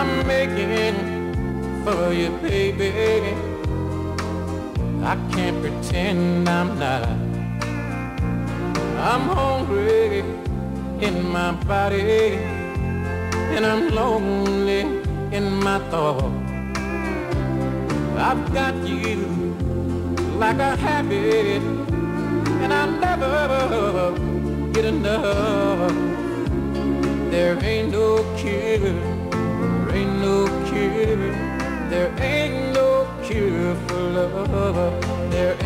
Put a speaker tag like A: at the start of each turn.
A: I'm making for you, baby. I can't pretend I'm not. I'm hungry in my body, and I'm lonely in my thoughts. I've got you like a habit, and I'll never get enough. There ain't no cure, cure for love. There